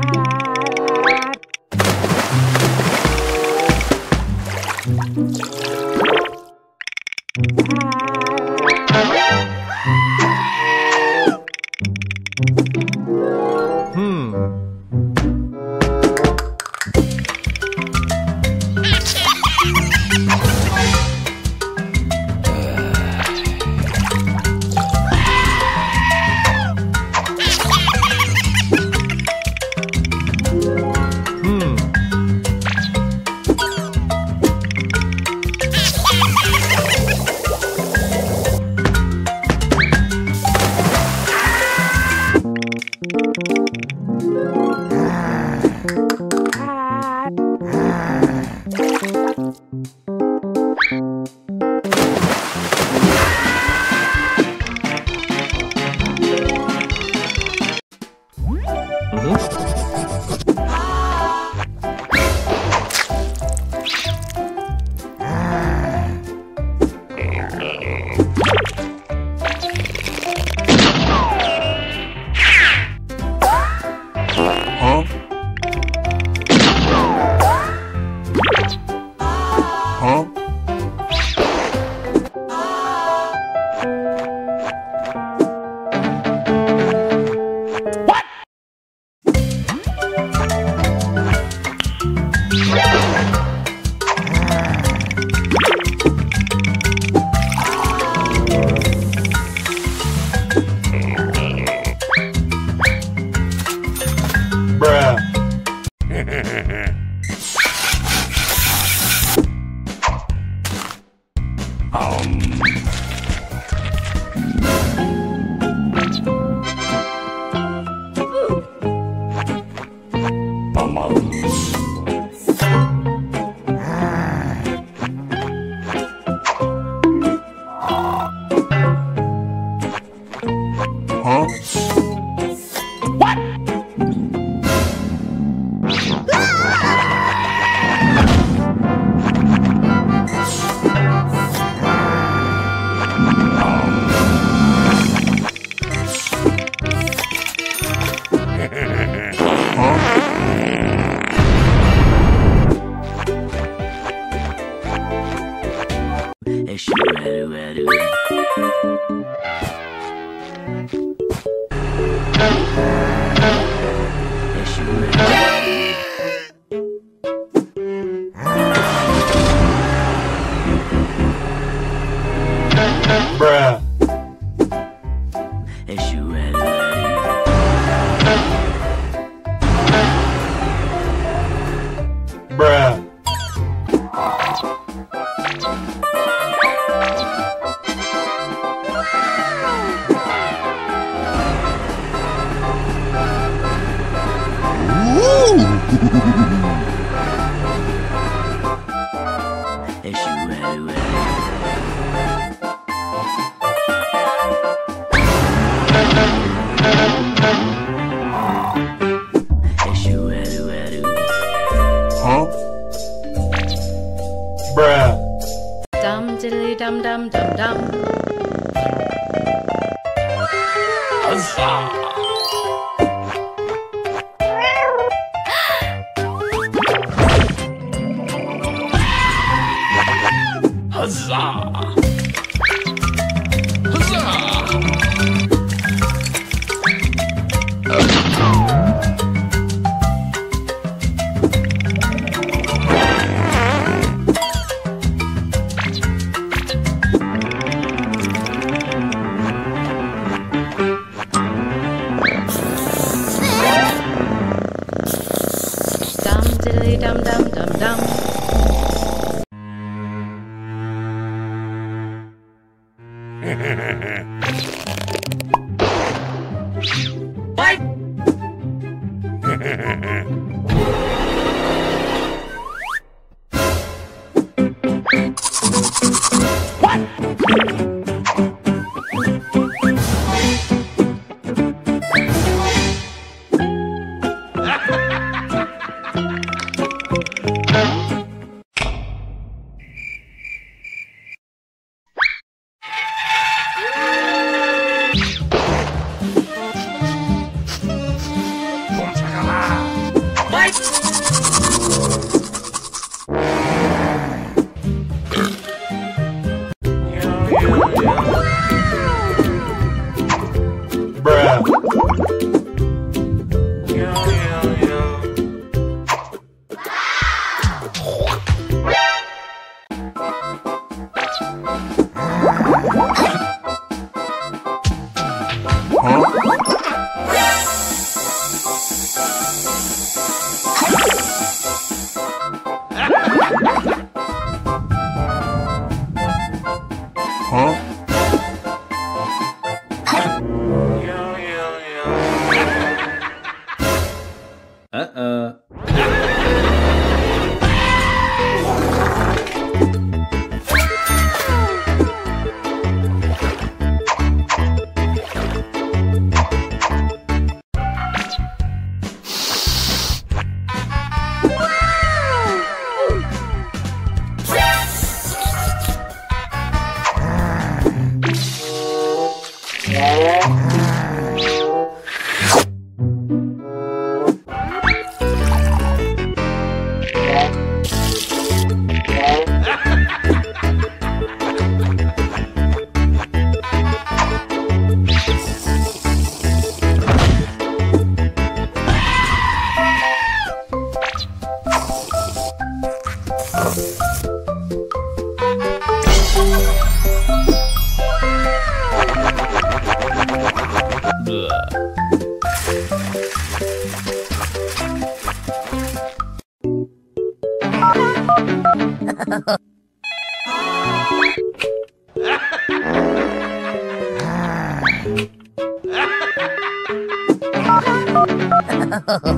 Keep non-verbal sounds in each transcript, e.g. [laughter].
Thank you. 嗯 dum dum dum dum. Mm. Hehehehe. [laughs] Oh, Oh. [laughs]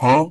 huh?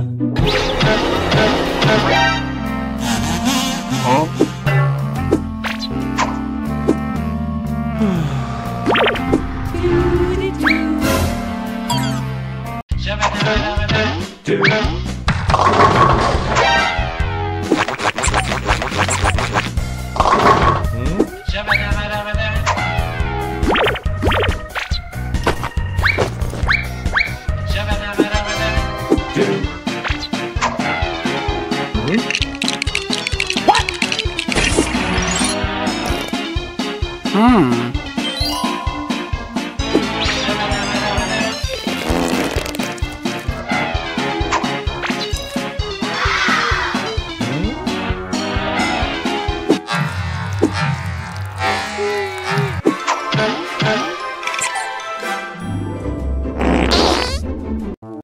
Música Hmm.